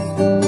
Yes.